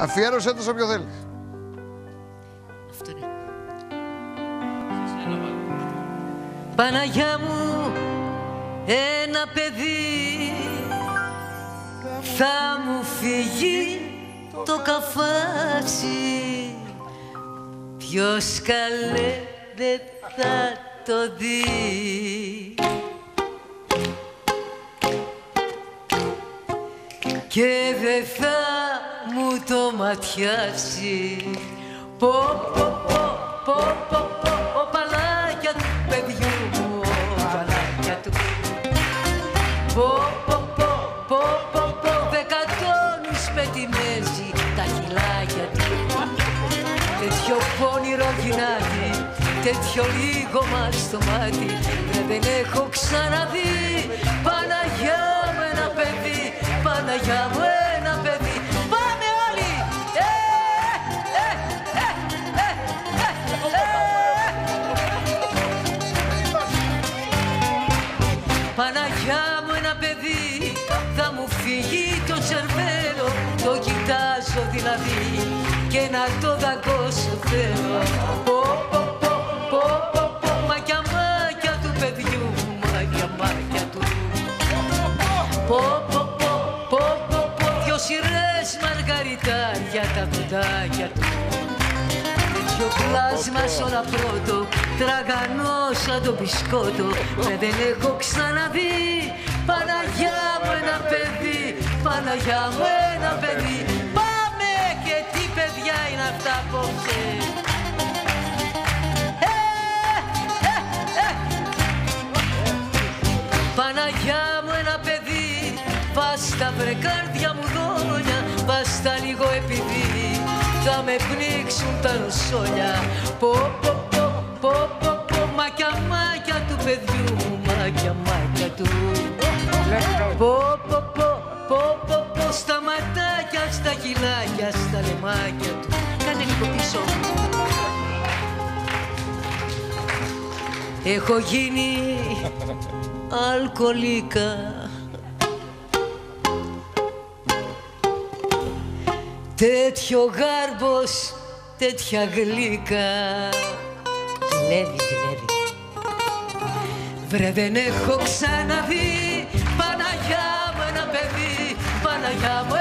Αφιέρωσέ το σε όποιο θέλεις. Αυτό είναι. Παναγιά μου, ένα παιδί θα μου φύγει το καφάσι Ποιος καλέ δεν θα το δει και δεν θα μου το ματιάσει. Πω πω πω πω πω πω ο παλάκια του παιδιού μου ο παλάκια του. Πω πω πω πω πω πω δεκατόνους πετιμέζει τα χιλάκια του. Τέτοιο πόνιρο γυνάτι, τέτοιο λίγο μας στο μάτι Δεν έχω ξαναδεί. Παναγιά κοιτάζω δηλαδή και να το δακώσω θέλω. Πω πω πω πω πω πω μάκια μάκια του παιδιού μου μάκια μάκια του. Πω πω πω πω πω πω δυο σειρές μαργαριτάρια τα κουτάκια του. Τέτοιο πλάσμα σ' όλα πρώτο Τραγανό σαν το μπισκότο. Ρε δεν έχω ξαναδεί Παναγιά μου ένα παιδί Παναγιά μου ένα παιδί Βάστα βρε κάρδια μου δόλια Βάστα λίγο επειδή Θα με πνίξουν τα ρουσόλια Πω πω πω πω πω πω Μάκια μάκια του παιδιού μου Μάκια μάκια του. Πω πω πω πω πω πω Στα ματάκια, στα χυλάκια Στα λεμάκια του. Κάνε λίγο πίσω. Έχω γίνει αλκοολίκα Τέτοιο γάρμπος, τέτοια γλύκα. Ζηλεύει, ζηλεύει Βρε δεν έχω ξαναδεί Παναγιά μου ένα παιδί. Παναγιά μου